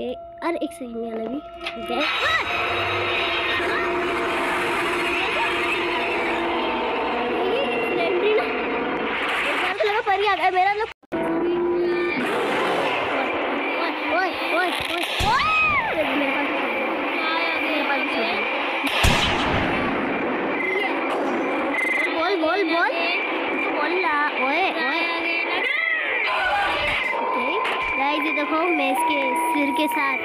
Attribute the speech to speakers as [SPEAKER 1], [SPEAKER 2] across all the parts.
[SPEAKER 1] अरे एक सेकंड में परी आ गया मेरा देखो मैं इसके सिर के साथ।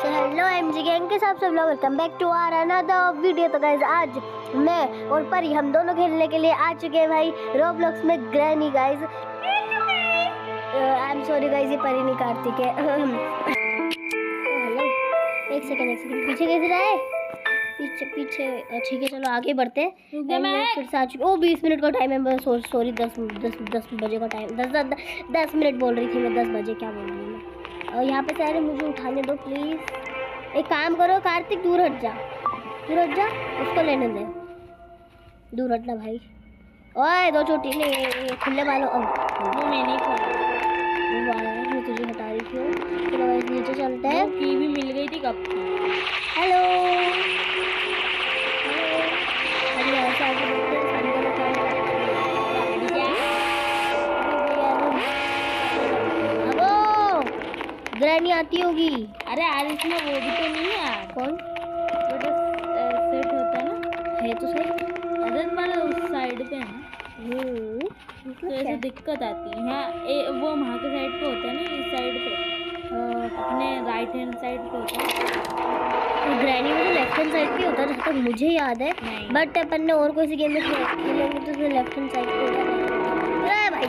[SPEAKER 1] So hello M G gang के साथ सब लोग welcome back to our another video तो गाइस आज मैं और परी, हम दोनों खेलने के लिए आ चुके हैं भाई रोब्लॉक्स में granny guys I am sorry guys ये परी नहीं, कार्तिक है। एक सेकंड एक सेकंड पीछे कैसे रहे पीछे पीछे ठीक है चलो आगे बढ़ते हैं। फिर से आ चुकी ओ बीस मिनट का टाइम है मैं सॉरी दस दस दस बजे का टाइम दस दस दस मिनट बोल रही थी मैं दस बजे क्या बोल रही हूँ मैं? और यहाँ पे सारे मुझे उठाने दो प्लीज़ एक काम करो कार्तिक दूर हट जा। दूर हट जा उसको लेने दे। दूर हटना भाई। ओए दो चोटी नहीं खुले वालों अब
[SPEAKER 2] मैंने खोला।
[SPEAKER 1] है, मैं तुझे हटा रही थी चलो गाइस नीचे चलते हैं।
[SPEAKER 2] की भी मिल गई थी कब की?
[SPEAKER 1] हेलो। हैं ग्रैनी आती होगी।
[SPEAKER 2] अरे यार इसमें वो भी तो नहीं है यार।
[SPEAKER 1] कौन?
[SPEAKER 2] वो जो सेट होता है ना।
[SPEAKER 1] है तो सही
[SPEAKER 2] अरे वाला उस साइड पे है। ना तो
[SPEAKER 1] मतलब
[SPEAKER 2] ऐसे दिक्कत आती है हाँ ए, वो वहाँ के साइड पे होता है ना इस साइड पे।
[SPEAKER 1] हाँ,
[SPEAKER 2] अपने राइट हैंड साइड पे होता है।
[SPEAKER 1] तो ग्रैनी में तो लेफ़्ट हैंड साइड पे होता है जहाँ तक मुझे याद है। बट अपन ने और कोई सी गेम में खेल- खेलेंगे तो उसमें लेफ़्ट हैंड साइड पे होता है। अरे भाई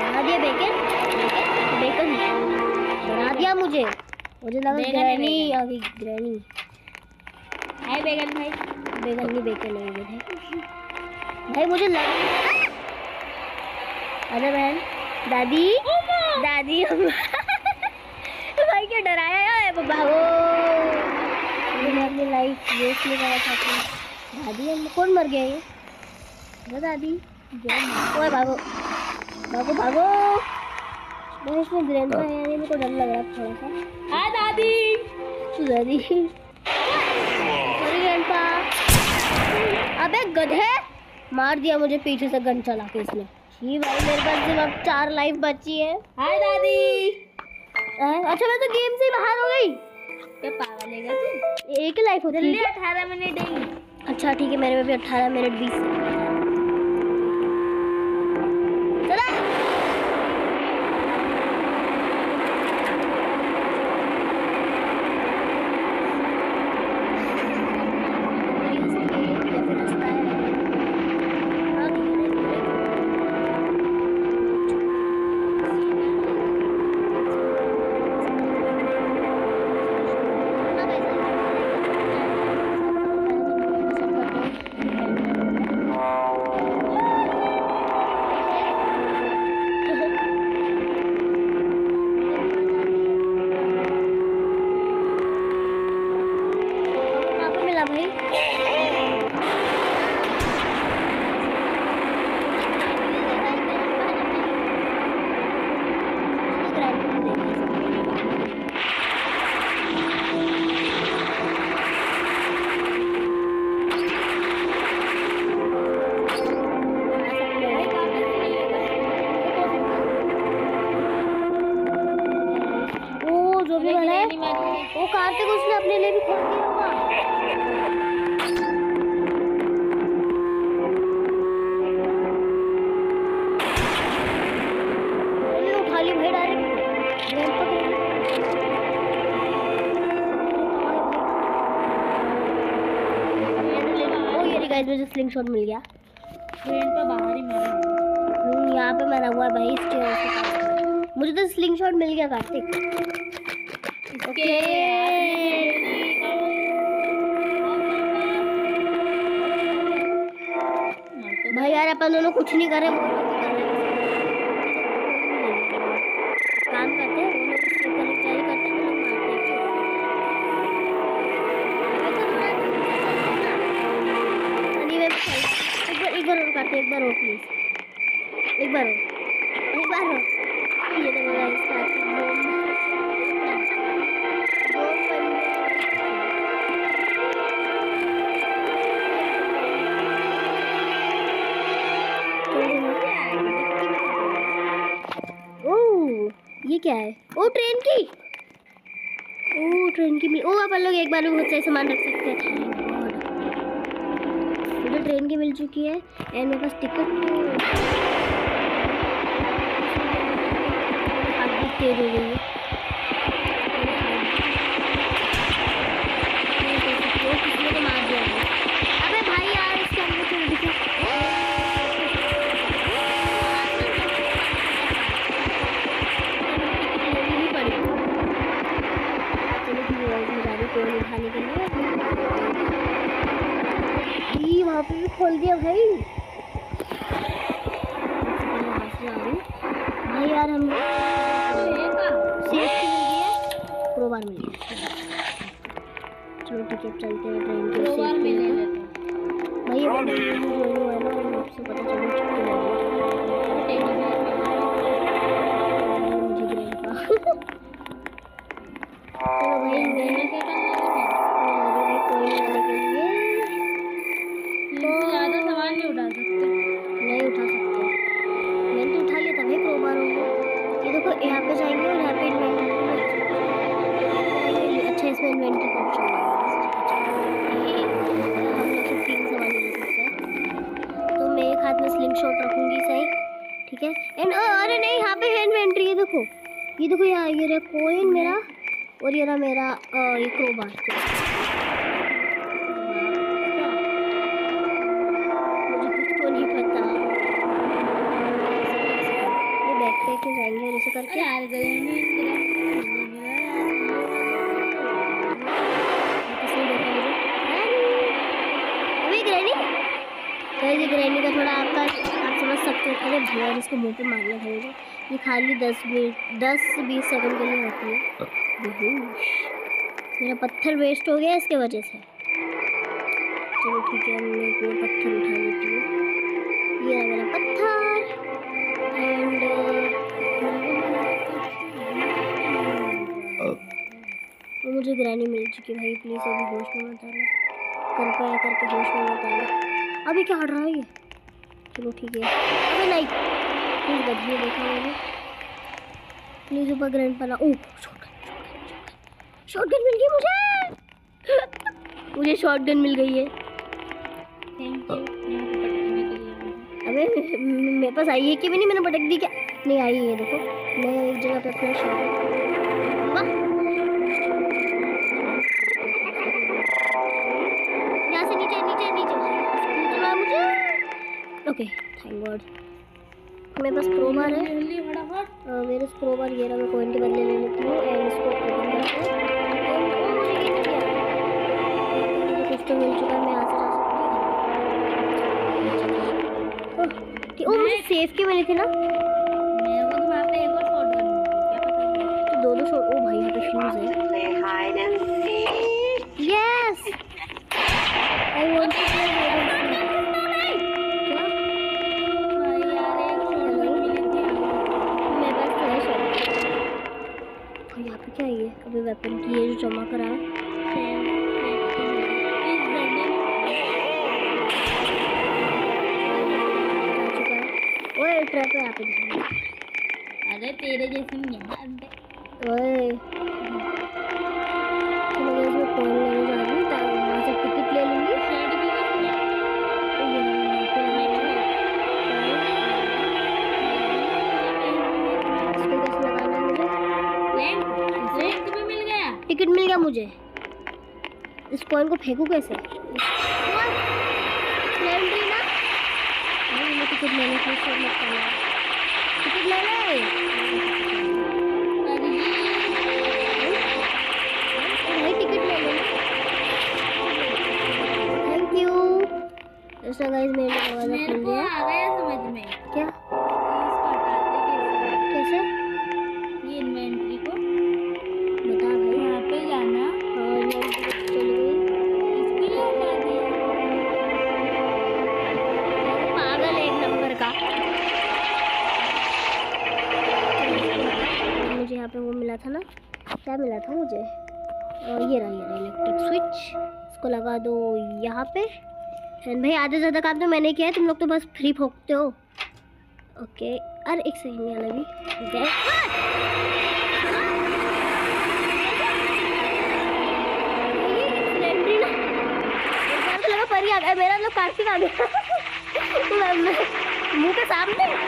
[SPEAKER 1] बना दिया बेकन बेकन बना दिया मुझे। मुझे लगा
[SPEAKER 2] है,
[SPEAKER 1] ग्रैनी गई ग्रैनी
[SPEAKER 2] हाय बेगन भाई।
[SPEAKER 1] बेकन नहीं बेकन भाई भाई मुझे लग अरे बहन दादी? दादी भाई क्या डराया है? वो भागो मैंने अपनी लाइफ वेस्ट नहीं करना चाहती दादी हम कौन मर गया ये? अरे दादी। ओए भागो भागो भागो। मैं इसमें ग्रैंड है। यार ये मेरे को डर लग रहा है थोड़ा सा।
[SPEAKER 2] हाँ दादी।
[SPEAKER 1] तो दादी सॉरी ग्रैंडपा अबे गधे मार दिया मुझे पीछे से गन चला के इसने। जी भाई मेरे पास सिर्फ़ अब चार लाइफ बची है।
[SPEAKER 2] हाय दादी।
[SPEAKER 1] अच्छा मैं तो गेम से बाहर हो गई।
[SPEAKER 2] क्या पागल है क्या तू?
[SPEAKER 1] एक ही लाइफ होती
[SPEAKER 2] जल्दी
[SPEAKER 1] है
[SPEAKER 2] अठारह मिनट है
[SPEAKER 1] अच्छा ठीक है मेरे में भी अट्ठारह मिनट बीस। भाई वो कार्तिक उसने अपने लिए भी खोल दिया। ये गाइस मुझे स्लिंग शॉट मिल गया।
[SPEAKER 2] ट्रेन पे बाहर ही मरा
[SPEAKER 1] हूँ। यहाँ पे मरा हुआ है भाई इसके मुझे तो स्लिंग शॉट मिल गया कार्तिक। ओके भाई यार अपन दोनों कुछ नहीं कर एक बार एक बार ये ये क्या है? ओ ट्रेन की। ओ ट्रेन की मिल ओ आप लोग एक बार में बहुत सारे सामान रख सकते हैं। ट्रेन की मिल चुकी है। एंड मेरे पास टिकट उठाने के लिए। ई वहाँ भी खोल दिया भाई। हूँ। भाई यार हम क्रोबार में चलो ठीक है चलते हैं ट्रेन के भाई अरे नहीं यहाँ पे है एंट्री है देखो। ये देखो यहाँ ये रहा कोइन मेरा और ये रहा मेरा ये क्रोबार तो नहीं पता। ये बैक पैक में जाएँगे और ऐसे करके
[SPEAKER 2] यार
[SPEAKER 1] ग्रैनी ग्रैनी का थोड़ा आपका समझ सकते हो। अरे भैया इसको मुँह पे मारना मुझे ये खाली दस मिनट दस से बीस सेकंड के लिए होती है। मेरा पत्थर वेस्ट हो गया इसके वजह से। चलो ठीक है मैं और पत्थर उठा लेती हूँ। ये रहा मेरा पत्थर। एंड और मुझे ग्रैनी मिल चुकी है भाई प्लीज़ अभी होश में मत आना। कर पाया करके होश में मत आना। अभी क्या हट रहा है ये? चलो ठीक है। अबे नहीं प्लीज़ बदलिए देखा मैंने। प्लीज़ ऊपर ग्रैंड पाला ओह शॉटगन मिल गई मुझे। मुझे शॉटगन मिल गई है। अबे मेरे पास आई है कि भी नहीं? मैंने पटक दी क्या? नहीं आई है देखो। मैं एक जगह पे अपना शॉट थैंक गॉड मेरे पास क्रोबार है। अ, मेरे पास क्रोबार ये रहा मैं कोइन के बदले ले लेती हूँ एंड इसको ओपन करते हैं। तो मिल चुका मैं यहाँ ओ मुझे सेफ़ के मिले थे ना? अभी वेपन की ये जो चमक रहा है है। ओए ट्रैप है यहाँ पे
[SPEAKER 2] अरे तेरे जैसे यहाँ
[SPEAKER 1] ओए। कॉइन को फेंकूँ कैसे? अरे मैं टिकट लेने की सोच मत करना टिकट ले ले टिकट ले ले। थैंक यू ऐसा गाइस मेरे
[SPEAKER 2] को आ गया समझ में।
[SPEAKER 1] क्या? क्या मिला था मुझे? और ये रहा ये रहा इलेक्ट्रिक स्विच इसको लगा दो यहाँ पे। एंड भाई, आधे ज़्यादा काम तो मैंने किया है, तुम लोग तो बस फ्री फोंकते हो। ओके अरे एक सही में अलग ही आ गया, मेरा तो लोग काफ़ी आ गया। मुँह के सामने।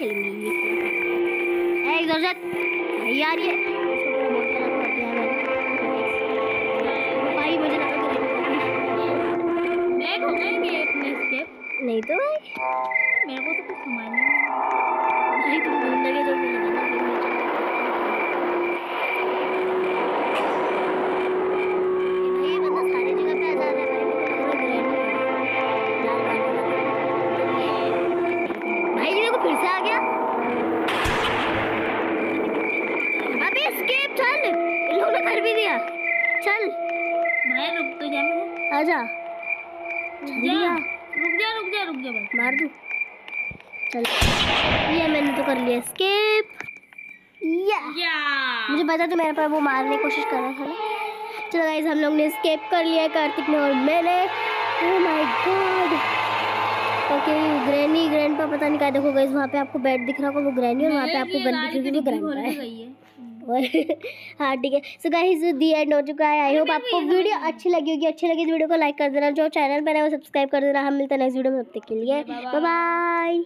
[SPEAKER 1] साथ फुटबॉल एक दो यार ये चल। ये मैंने तो कर लिया एस्केप या
[SPEAKER 2] या
[SPEAKER 1] मुझे पता तो मेरे पर वो मारने की कोशिश कर रहा था ना चलो गाइस हम लोग ने स्केप कर लिया कार्तिक ने और मैंने ओह my god okay granny grand पर पता नहीं क्या देखो गाइस वहाँ पे आपको बेड दिख रहा होगा वो ग्रैनी और वहाँ पे आपको गन दिख रही ग्रैंड है।
[SPEAKER 2] है।
[SPEAKER 1] हाँ ठीक है। सो गाइस दी एंड हो चुका है। आई होप आपको वीडियो अच्छी लगी होगी। अच्छी लगी तो वीडियो को लाइक कर देना। जो चैनल पर है वो सब्सक्राइब कर देना। हम मिलते हैं नेक्स्ट वीडियो में तब तक के लिए। Bye bye